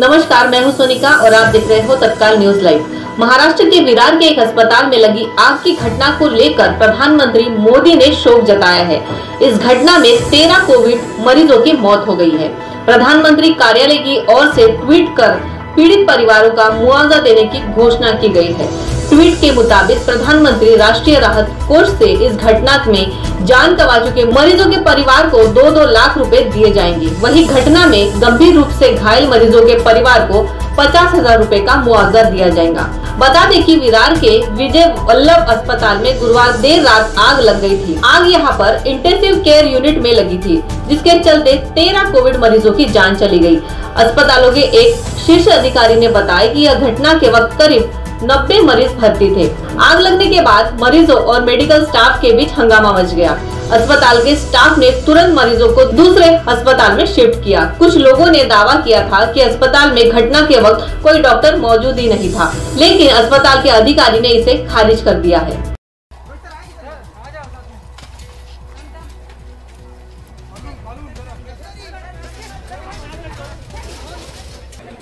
नमस्कार, मैं हूँ सोनिका और आप देख रहे हो तत्काल न्यूज़ लाइव। महाराष्ट्र के विरार के एक अस्पताल में लगी आग की घटना को लेकर प्रधानमंत्री मोदी ने शोक जताया है। इस घटना में तेरह कोविड मरीजों की मौत हो गई है। प्रधानमंत्री कार्यालय की ओर से ट्वीट कर पीड़ित परिवारों का मुआवजा देने की घोषणा की गई है। ट्वीट के मुताबिक प्रधानमंत्री राष्ट्रीय राहत कोष से इस घटना में जान गंवा चुके मरीजों के परिवार को दो दो लाख रुपए दिए जाएँगे। वही घटना में गंभीर रूप से घायल मरीजों के परिवार को पचास हज़ार रूपए का मुआवजा दिया जाएगा। बता दें कि विरार के विजय वल्लभ अस्पताल में गुरुवार देर रात आग लग गई थी। आग यहाँ पर इंटेंसिव केयर यूनिट में लगी थी, जिसके चलते तेरह कोविड मरीजों की जान चली गई। अस्पतालों के एक शीर्ष अधिकारी ने बताया कि यह घटना के वक्त करीब 90 मरीज़ भर्ती थे। आग लगने के बाद मरीजों और मेडिकल स्टाफ के बीच हंगामा मच गया। अस्पताल के स्टाफ ने तुरंत मरीजों को दूसरे अस्पताल में शिफ्ट किया। कुछ लोगों ने दावा किया था कि अस्पताल में घटना के वक्त कोई डॉक्टर मौजूद ही नहीं था, लेकिन अस्पताल के अधिकारी ने इसे खारिज कर दिया है।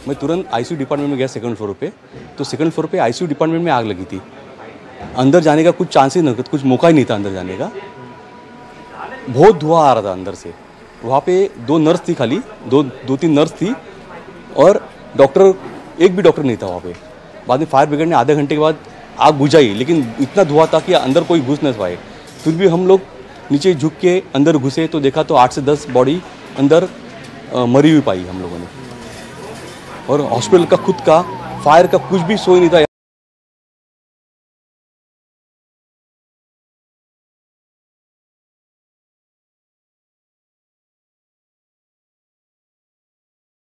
मैं तुरंत आईसीयू डिपार्टमेंट में गया सेकंड फ्लोर पे। तो सेकंड फ्लोर पे आईसीयू डिपार्टमेंट में आग लगी थी। अंदर जाने का कुछ चांस ही नहीं कुछ मौका ही नहीं था अंदर जाने का। बहुत धुआँ आ रहा था अंदर से। वहाँ पे दो नर्स थी खाली, दो दो तीन नर्स थी और डॉक्टर एक भी डॉक्टर नहीं था वहाँ पे। बाद में फायर ब्रिगेड ने आधे घंटे के बाद आग बुझाई, लेकिन इतना धुआँ था कि अंदर कोई घुस नहीं पाए। फिर भी हम लोग नीचे झुक के अंदर घुसे तो देखा तो आठ से दस बॉडी अंदर मरी हुई पाई हम लोगों ने। और हॉस्पिटल का खुद का फायर का कुछ भी सोई नहीं था।